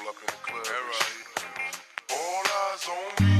All up in the club. All eyes on me.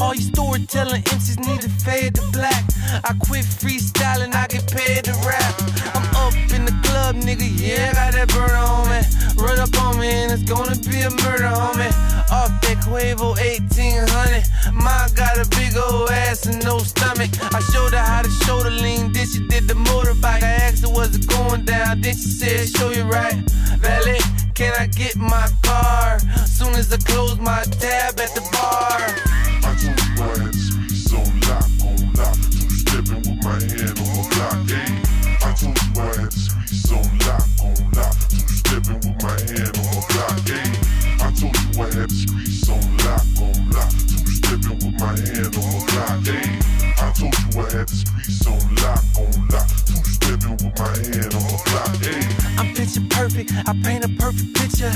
All you storytelling MCs need to fade to black. I quit freestyling, I get paid to rap. I'm up in the club, nigga, yeah, I got that burner on me. Run up on me and it's gonna be a murder me. Off that Cuervo 1800. Mine got a big old ass and no stomach. I showed her how to shoulder lean, then she did the motorbike. I asked her, was it going down? Then she said, show you right. Valet, can I get my car? Soon as I close my tab at the I paint a perfect picture.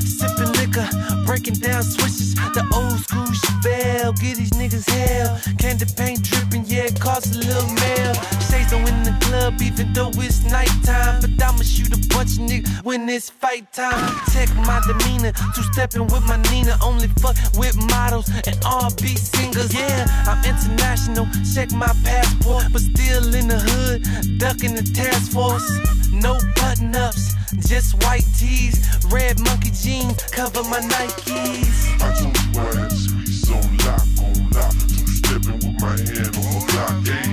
Sipping liquor, breaking down switches. The old school Chevelle, give these niggas hell. Candy paint dripping, yeah, it costs a little mail. Shades on in the club, even though it's nighttime. But I'ma shoot a bunch of niggas when it's fight time. Check my demeanor, two stepping with my Nina. Only fuck with models and R&B singers. Yeah, I'm international, check my passport. But still in the hood, ducking the task force. No button ups, just white tees. Red monkey jeans cover my Nikes. I told you I had streets on lock, on lock. Two stepping with my hand on my Glock. Hey,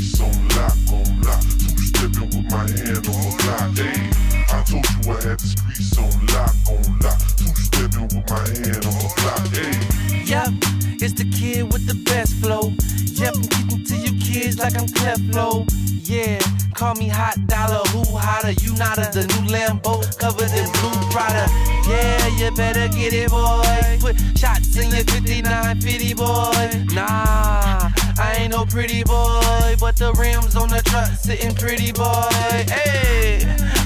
streets on lock, on lock. Two stepping with my hand on my Glock. Hey, I told you I had the streets on lock, on lock. Two stepping with my hand on my Glock. Hey. Yep, it's the kid with the best flow. Yep, I'm kicking to you kids like I'm Cleflo. Yeah, call me Hot Dollar, who hotter? You not a the new Lambo covered in blue Prada. Yeah, you better get it, boy. Put shots in your 5950, boy. Nah, I ain't no pretty boy, but the rims on the truck sitting pretty, boy. Hey,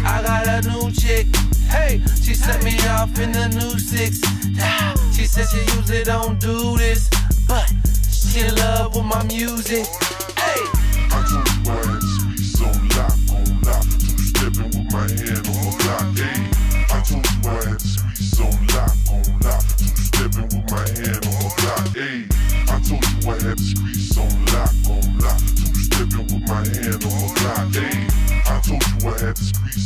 I got a new chick. Hey, she set me off in the new six. She said she usually don't do this, but she in love with my music. I told you I had the streets